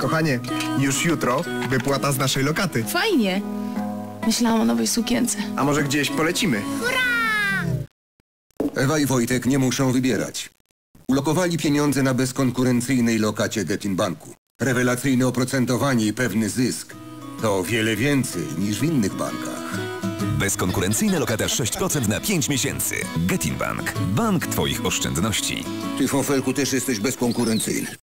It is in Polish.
Kochanie, już jutro wypłata z naszej lokaty. Fajnie. Myślałam o nowej sukience. A może gdzieś polecimy? Ewa i Wojtek nie muszą wybierać. Ulokowali pieniądze na bezkonkurencyjnej lokacie Getin Banku. Rewelacyjne oprocentowanie i pewny zysk. To wiele więcej niż w innych bankach. Bezkonkurencyjna lokata 6% na 5 miesięcy. Getin Bank. Bank Twoich oszczędności. Ty, Fofelku, też jesteś bezkonkurencyjny.